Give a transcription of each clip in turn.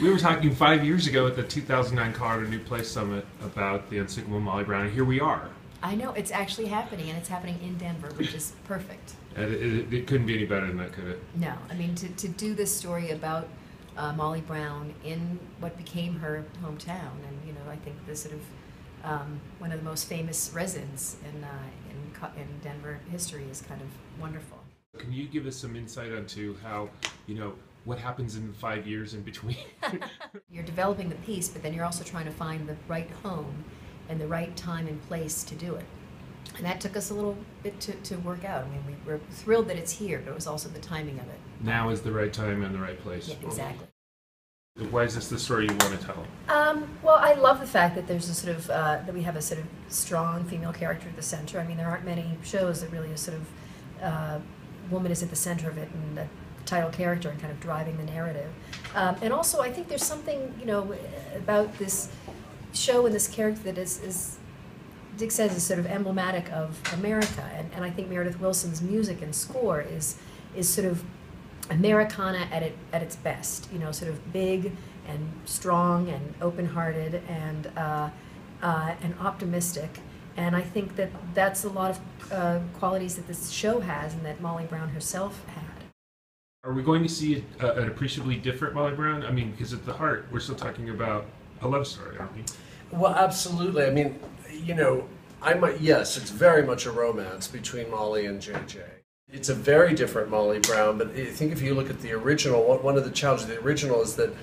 we were talking five years ago at the 2009 Colorado New Play Summit about the unsinkable Molly Brown, and here we are. I know it's actually happening, and it's happening in Denver, which is perfect. And it, it, it couldn't be any better than that, could it? No, I mean to, to do this story about uh, Molly Brown in what became her hometown, and you know I think the sort of um, one of the most famous residents in uh, in, in Denver history is kind of wonderful. Can you give us some insight onto how, you know, what happens in five years in between? You're developing the piece, but then you're also trying to find the right home and the right time and place to do it. And that took us a little bit to, to work out. I mean, we were thrilled that it's here, but it was also the timing of it. now is the right time and the right place. Yeah, exactly. Why is this the story you want to tell? Um, well, I love the fact that there's a sort of uh, that we have a sort of strong female character at the center. I mean, there aren't many shows that really a sort of uh, woman is at the center of it and the title character and kind of driving the narrative. Um, and also, I think there's something you know about this show and this character that is, is Dick says is sort of emblematic of America, and, and I think Meredith Willson's music and score is is sort of Americana at it at its best. You know, sort of big and strong and open-hearted and uh, uh, and optimistic. And I think that that's a lot of uh, qualities that this show has, and that Molly Brown herself had. Are we going to see a, uh, an appreciably different Molly Brown? I mean, because at the heart, we're still talking about a love story, aren't we? Well, absolutely. I mean, you know, I might, yes, it's very much a romance between Molly and JJ. It's a very different Molly Brown, but I think if you look at the original, one one of the challenges of the original is that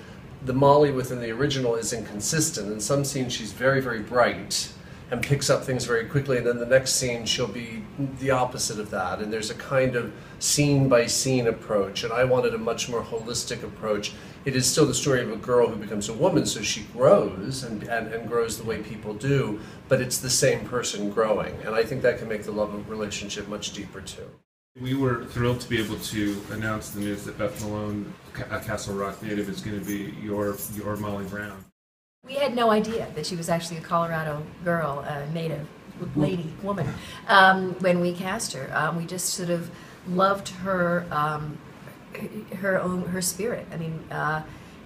the Molly within the original is inconsistent. In some scenes, she's very, very bright and picks up things very quickly, and then the next scene, she'll be the opposite of that. And there's a kind of scene by scene approach, and I wanted a much more holistic approach. It is still the story of a girl who becomes a woman, so she grows and, and, and grows the way people do, but it's the same person growing. And I think that can make the love of relationship much deeper too. We were thrilled to be able to announce the news that Beth Malone, a uh, Castle Rock native, is going to be your your Molly Brown. We had no idea that she was actually a Colorado girl, a native lady, woman, um, when we cast her. Um, we just sort of loved her, um, her own, her spirit. I mean, uh,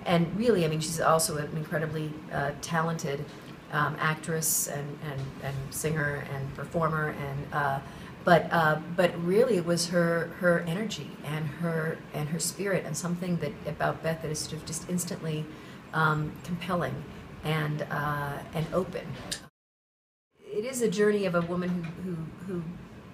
and really, I mean, she's also an incredibly uh, talented um, actress and, and, and singer and performer and. Uh, but uh, but really, it was her her energy and her and her spirit and something that about Beth that is sort of just instantly um, compelling and uh, and open. It is a journey of a woman who who, who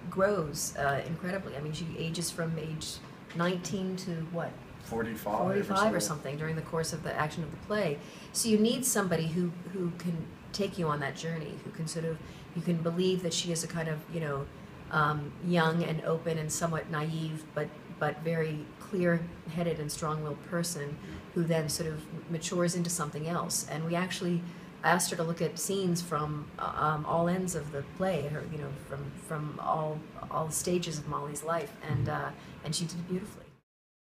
grows uh, incredibly. I mean, she ages from age 19 to what 45, 45 or something during the course of the action of the play. So you need somebody who who can take you on that journey, who can sort of you can believe that she is a kind of you know um, young and open and somewhat naive, but but very clear-headed and strong-willed person who then sort of matures into something else. And we actually asked her to look at scenes from uh, um, all ends of the play, her you know from from all all stages of Molly's life, and uh, and she did it beautifully.